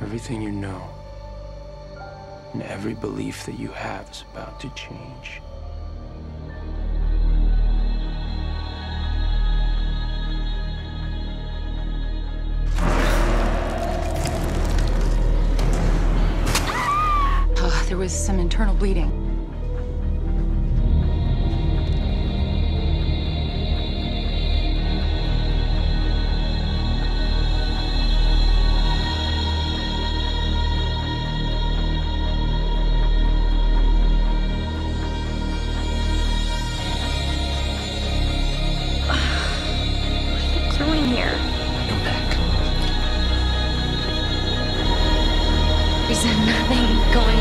Everything you know and every belief that you have is about to change. Oh, there was some internal bleeding. Nothing going